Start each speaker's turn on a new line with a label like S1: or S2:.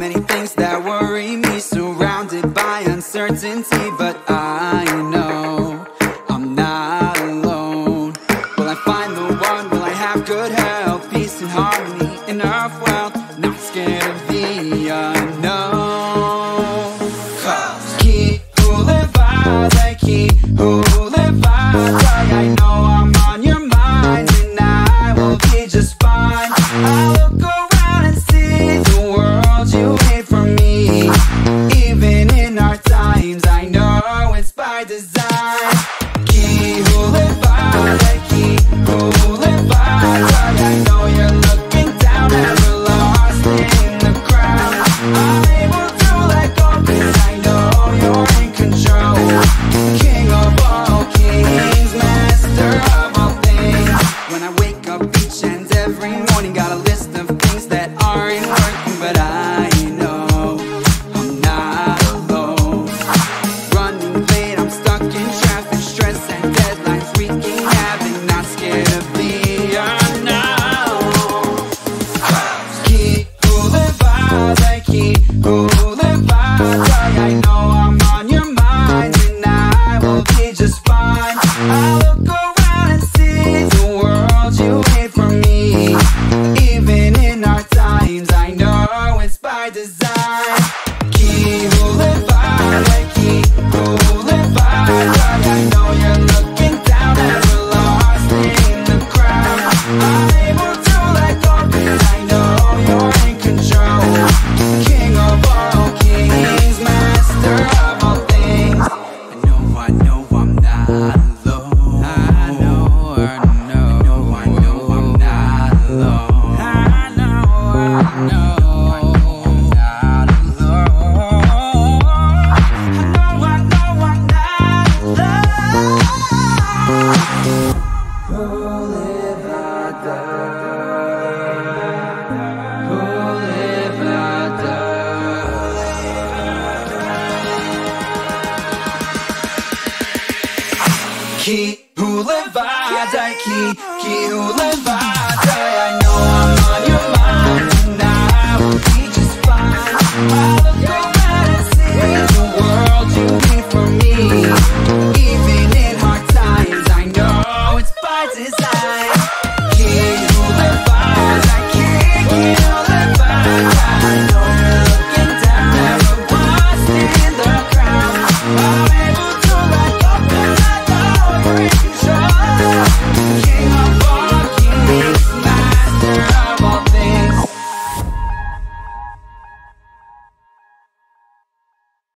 S1: many things that worry me Surrounded by uncertainty But I know I'm not alone Will I find the one? Will I have good health? Peace and harmony in our world? means I Ki hu levado, ki, ki hu levado I know I'm on your mind now. We'll be just fine the world you for me. Even in hard times, I know it's by design.